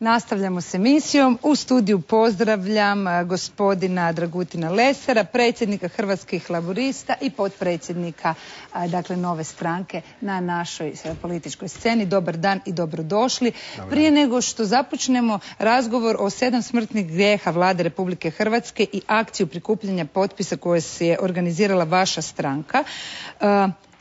Nastavljamo s emisijom. U studiju pozdravljam gospodina Dragutina Lesera, predsjednika Hrvatskih laborista i potpredsjednika dakle, nove stranke na našoj političkoj sceni. Dobar dan i dobrodošli. Prije nego što započnemo razgovor o sedam smrtnih grijeha vlade Republike Hrvatske i akciju prikupljanja potpisa koje se je organizirala vaša stranka,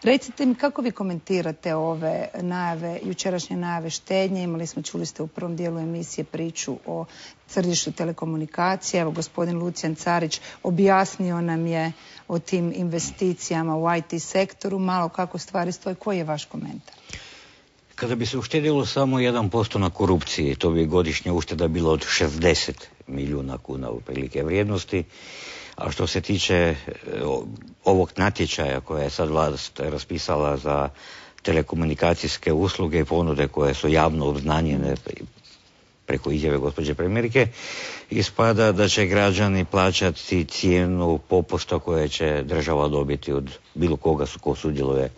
Recite mi kako vi komentirate ove najave, jučerašnje najave štednje, imali smo, čuli ste u prvom dijelu emisije priču o središtu telekomunikacije, evo gospodin Lucijan Carić objasnio nam je o tim investicijama u IT sektoru, malo kako stvari stoje, koji je vaš komentar? Kada bi se uštedilo samo 1% na korupciji, to bi godišnja ušteda bila od 60 milijuna kuna u prilike vrijednosti a što se tiče e, ovog natječaja koje je sad vlast raspisala za telekomunikacijske usluge i ponude koje su javno obznanjene preko izjave gospođe premijerke ispada da će građani plaćati cijenu popusta koje će država dobiti od bilo koga ko sudjeluje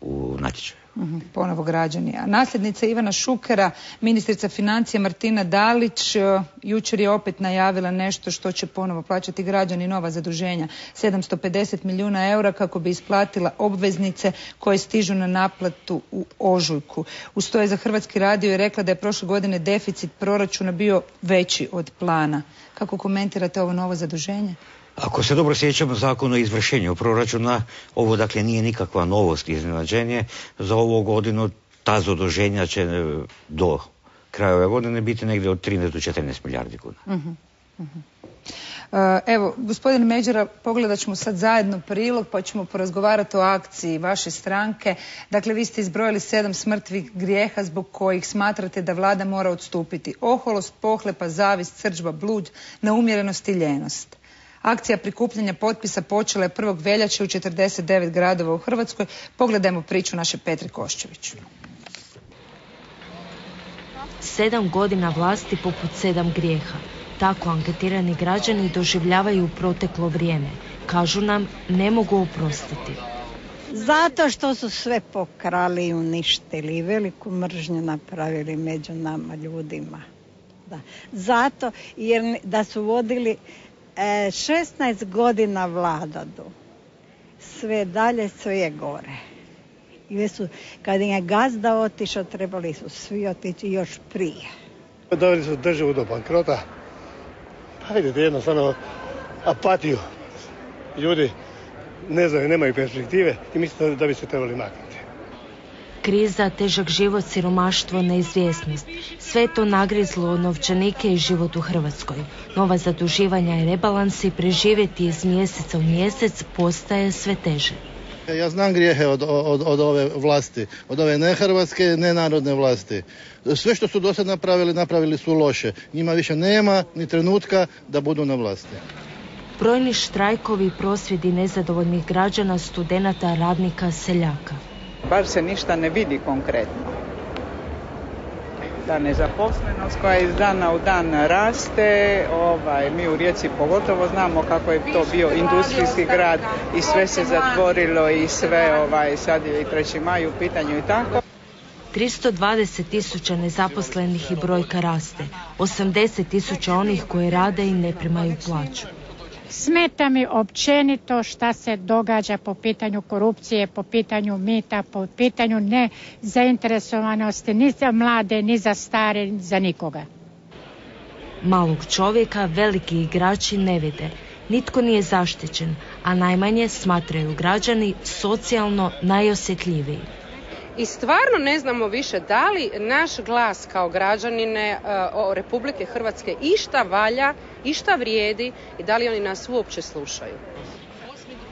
u natječaju. Mhm, ponovo građani. A nasljednica Ivana Šukera, ministrica financija Martina Dalić, e, jučer je opet najavila nešto što će ponovo plaćati građani nova zaduženja. 750 milijuna eura kako bi isplatila obveznice koje stižu na naplatu u ožujku. Uz to je za Hrvatski radio i rekla da je prošle godine deficit proračuna bio veći od plana. Kako komentirate ovo novo zaduženje? Ako se dobro sjećamo zakon o izvršenju proračuna, ovo dakle nije nikakva novost iznenađenje. Za ovu godinu ta zaduženja će e, do kraja ove godine biti negdje od 13 do 14 milijardi kuna. Uh Evo, gospodin Međera, pogledat ćemo sad zajedno prilog pa ćemo porazgovarati o akciji vaše stranke. Dakle, vi ste izbrojili sedam smrtvih grijeha zbog kojih smatrate da vlada mora odstupiti. Oholost, pohlepa, zavist, srđba, blud, neumjerenost i ljenost. Akcija prikupljanja potpisa počela je 1. veljače u 49 gradova u Hrvatskoj. Pogledajmo priču naše Petre Koščević. Sedam godina vlasti poput sedam grijeha. Tako anketirani građani doživljavaju proteklo vrijeme. Kažu nam ne mogu oprostiti. Zato što su sve pokrali i uništili i veliku mržnju napravili među nama ljudima. Da. Zato jer da su vodili 16 e, godina vladadu. Sve dalje, sve je gore. I su, kad je gazda otišao, trebali su svi otići još prije. Doveli su državu do bankrota. Pa vidite, jednostavno apatiju. Ljudi ne znaju, nemaju perspektive i mislim da bi se trebali maknuti. Kriza, težak život, siromaštvo, neizvjesnost. Sve to nagrizlo novčanike i život u Hrvatskoj. Nova zaduživanja i rebalansi preživjeti iz mjeseca u mjesec postaje sve teže. Ja znam grijehe od, od, od ove vlasti, od ove nehrvatske, nenarodne vlasti. Sve što su do sad napravili, napravili su loše. Njima više nema ni trenutka da budu na vlasti. Brojni štrajkovi, prosvjedi nezadovoljnih građana, studenata, radnika, seljaka bar se ništa ne vidi konkretno. Da nezaposlenost koja iz dana u dan raste, ovaj, mi u Rijeci pogotovo znamo kako je to bio industrijski grad i sve se zatvorilo i sve, ovaj, sad je i treći maj u pitanju i tako. 320 tisuća nezaposlenih i brojka raste. 80 tisuća onih koji rade i ne primaju plaću. Smeta mi općenito šta se događa po pitanju korupcije, po pitanju mita, po pitanju nezainteresovanosti ni za mlade, ni za stare, ni za nikoga. Malog čovjeka veliki igrači ne vide. Nitko nije zaštićen, a najmanje smatraju građani socijalno najosjetljiviji i stvarno ne znamo više da li naš glas kao građanine e, o Republike Hrvatske išta valja, išta vrijedi i da li oni nas uopće slušaju.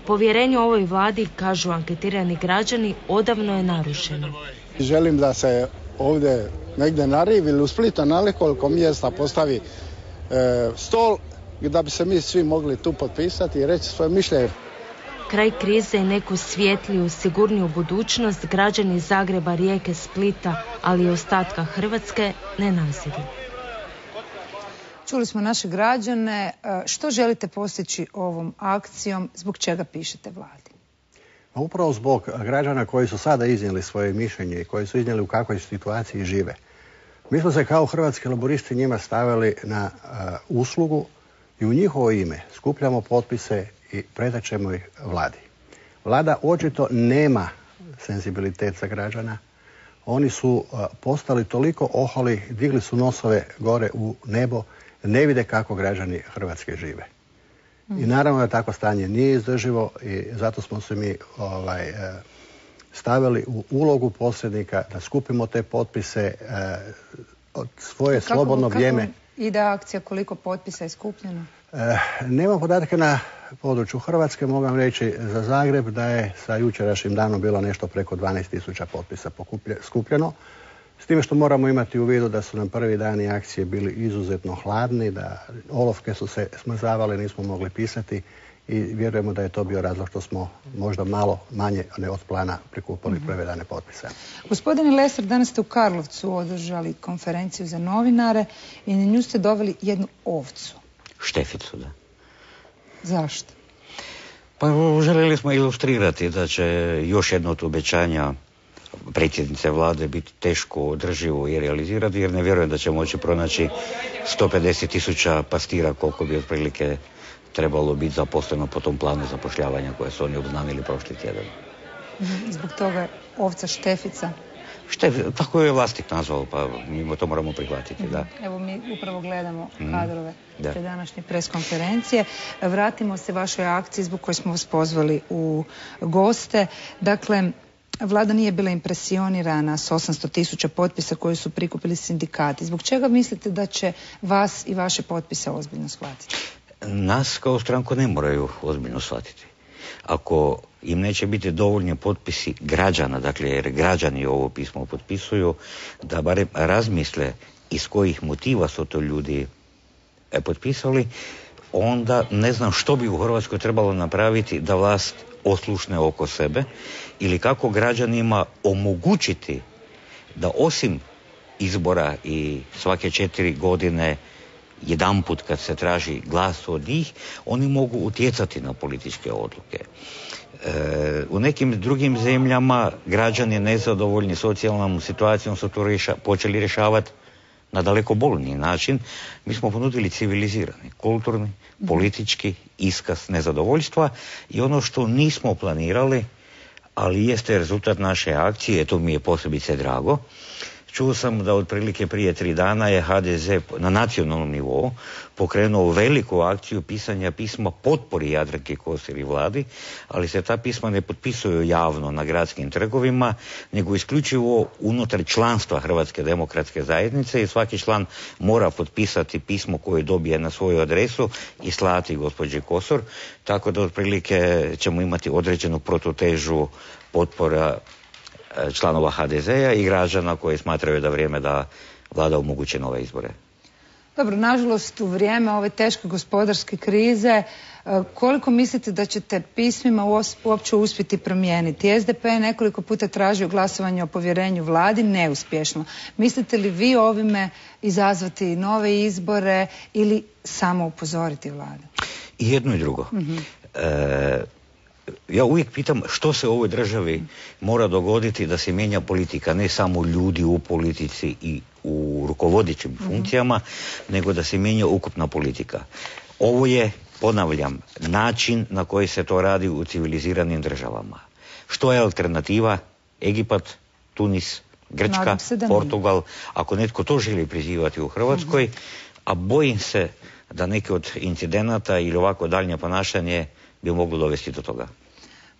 Povjerenje ovoj vladi, kažu anketirani građani, odavno je narušeno. Želim da se ovdje negdje na Riv ili u Splita na mjesta postavi e, stol da bi se mi svi mogli tu potpisati i reći svoje mišljenje. Kraj krize i neku svjetliju, sigurniju budućnost građani Zagreba, Rijeke, Splita, ali i ostatka Hrvatske ne naziru. Čuli smo naše građane. E, što želite postići ovom akcijom? Zbog čega pišete vladi? Pa upravo zbog građana koji su sada iznijeli svoje mišljenje i koji su iznijeli u kakvoj situaciji žive. Mi smo se kao hrvatski laboristi njima stavili na uslugu i u njihovo ime skupljamo potpise i predat ćemo ih vladi. Vlada očito nema senzibilitet za građana. Oni su postali toliko oholi, digli su nosove gore u nebo, ne vide kako građani Hrvatske žive. I naravno da tako stanje nije izdrživo i zato smo se mi ovaj, stavili u ulogu posrednika da skupimo te potpise od svoje slobodno vrijeme. Kako ide akcija, koliko potpisa je skupljeno? nema podatke na području Hrvatske, mogu reći za Zagreb da je sa jučerašnjim danom bilo nešto preko 12.000 potpisa skupljeno. S time što moramo imati u vidu da su nam prvi dani akcije bili izuzetno hladni, da olovke su se smrzavale, nismo mogli pisati i vjerujemo da je to bio razlog što smo možda malo manje ne od plana prikupili prve dane potpisa. Gospodine Lesar, danas ste u Karlovcu održali konferenciju za novinare i na nju ste doveli jednu ovcu. Šteficu, da. Zašto? Pa željeli smo ilustrirati da će još jedno od obećanja predsjednice vlade biti teško održivo i realizirati jer ne vjerujem da će moći pronaći 150 tisuća pastira koliko bi otprilike trebalo biti zaposleno po tom planu zapošljavanja koje su oni obznanili prošli tjedan. Zbog toga je ovca Štefica. Štef, tako je vlasnik nazvao, pa mi to moramo prihvatiti, da. Evo mi upravo gledamo kadrove te današnje preskonferencije. Vratimo se vašoj akciji zbog koje smo vas pozvali u goste. Dakle, Vlada nije bila impresionirana s 800 tisuća potpisa koje su prikupili sindikati. Zbog čega mislite da će vas i vaše potpise ozbiljno shvatiti? Nas kao stranku ne moraju ozbiljno shvatiti. Ako im neće biti dovoljni potpisi građana, dakle jer građani ovo pismo potpisuju, da barem razmisle iz kojih motiva su to ljudi potpisali, onda ne znam što bi u Hrvatskoj trebalo napraviti da vlast oslušne oko sebe ili kako građanima omogućiti da osim izbora i svake četiri godine jedanput kad se traži glas od njih, oni mogu utjecati na političke odluke. E, u nekim drugim zemljama građani nezadovoljni socijalnom situacijom su to počeli rješavati na daleko bolniji način. Mi smo ponudili civilizirani, kulturni, politički iskaz nezadovoljstva i ono što nismo planirali, ali jeste rezultat naše akcije, to mi je posebice drago, Čuo sam da otprilike prije tri dana je HDZ na nacionalnom nivou pokrenuo veliku akciju pisanja pisma potpori Jadranke Kosir i vladi, ali se ta pisma ne potpisuju javno na gradskim trgovima, nego isključivo unutar članstva Hrvatske demokratske zajednice i svaki član mora potpisati pismo koje dobije na svoju adresu i slati gospođi Kosor, tako da otprilike ćemo imati određenu prototežu potpora članova HDZ-a i građana koji smatraju da vrijeme da vlada omogući nove izbore. Dobro, nažalost u vrijeme ove teške gospodarske krize e, koliko mislite da ćete pismima uopće uspjeti promijeniti? SDP je nekoliko puta tražio glasovanje o povjerenju vladi, neuspješno. Mislite li vi ovime izazvati nove izbore ili samo upozoriti vladu? I jedno i drugo. E, ja uvijek pitam što se u ovoj državi mora dogoditi da se mijenja politika, ne samo ljudi u politici i u rukovodećim funkcijama, nego da se mijenja ukupna politika. Ovo je, ponavljam, način na koji se to radi u civiliziranim državama. Što je alternativa? Egipat, Tunis, Grčka, Portugal. Ako netko to želi prizivati u Hrvatskoj, a bojim se da neki od incidenata ili ovako daljnje ponašanje bi moglo dovesti do toga?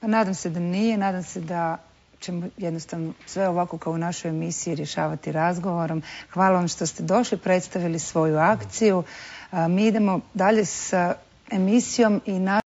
Pa nadam se da nije, nadam se da ćemo jednostavno sve ovako kao u našoj emisiji rješavati razgovorom. Hvala vam što ste došli, predstavili svoju akciju. Mi idemo dalje sa emisijom i na